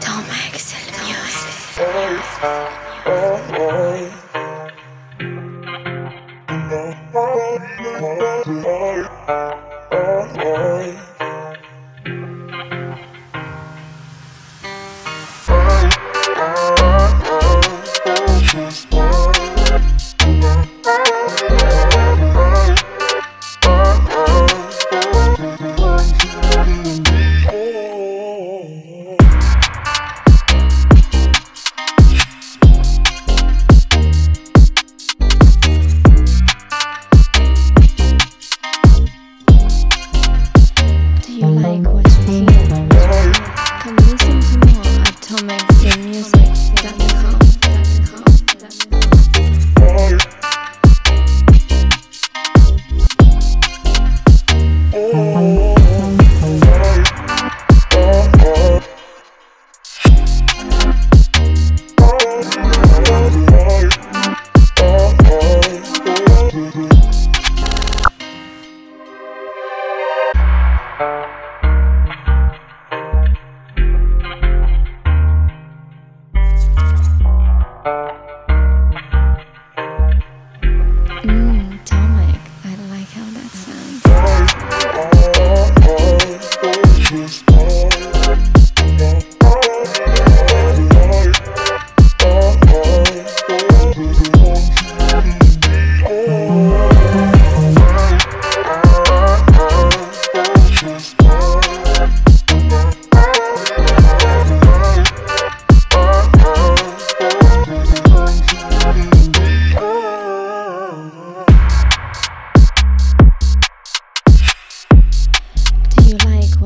Tomek Music. Do you like what you? Come listen to more at tomekzylmusic.com. Mmm,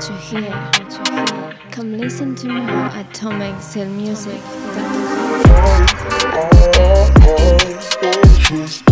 what you hear? Come listen to my more at tomekzylmusic.com.